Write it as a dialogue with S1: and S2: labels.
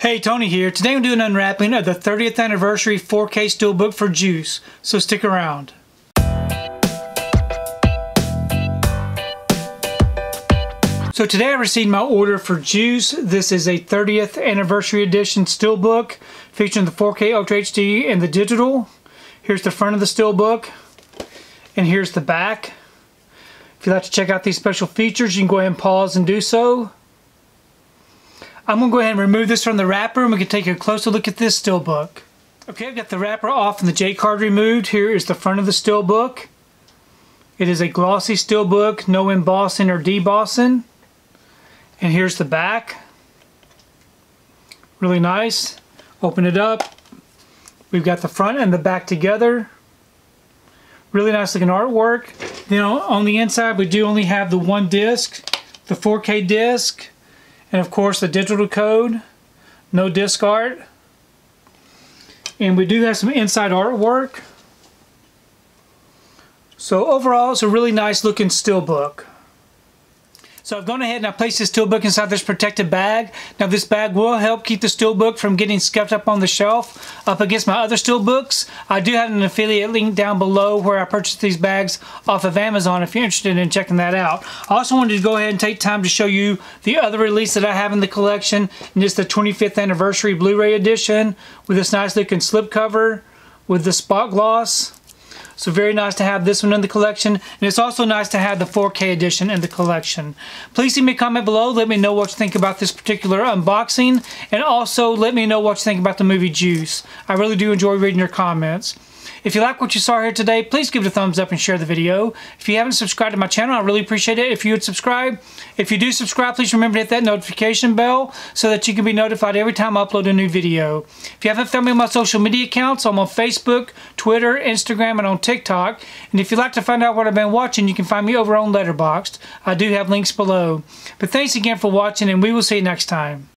S1: Hey, Tony here. Today I'm doing an unwrapping of the 30th anniversary 4K Steelbook for Juice, so stick around. So today I received my order for Juice. This is a 30th anniversary edition Steelbook featuring the 4K Ultra HD and the digital. Here's the front of the Steelbook and here's the back. If you'd like to check out these special features, you can go ahead and pause and do so. I'm to go ahead and remove this from the wrapper and we can take a closer look at this steelbook. Okay, I've got the wrapper off and the J card removed. Here is the front of the steelbook. It is a glossy steelbook, no embossing or debossing. And here's the back. Really nice. Open it up. We've got the front and the back together. Really nice looking artwork. Then on the inside we do only have the one disc, the 4K disc and of course the digital code, no disc art. And we do have some inside artwork. So overall it's a really nice looking steelbook. So I've gone ahead and I placed this steelbook inside this protected bag. Now this bag will help keep the steelbook from getting scuffed up on the shelf up against my other steelbooks. I do have an affiliate link down below where I purchased these bags off of Amazon if you're interested in checking that out. I also wanted to go ahead and take time to show you the other release that I have in the collection. And it's the 25th anniversary Blu-ray edition with this nice looking slipcover with the spot gloss. So very nice to have this one in the collection. And it's also nice to have the 4K edition in the collection. Please leave me a comment below. Let me know what you think about this particular unboxing. And also let me know what you think about the movie Juice. I really do enjoy reading your comments. If you like what you saw here today, please give it a thumbs up and share the video. If you haven't subscribed to my channel, I really appreciate it if you would subscribe. If you do subscribe, please remember to hit that notification bell so that you can be notified every time I upload a new video. If you haven't found me on my social media accounts, I'm on Facebook, Twitter, Instagram, and on TikTok. And if you'd like to find out what I've been watching, you can find me over on Letterboxd. I do have links below. But thanks again for watching, and we will see you next time.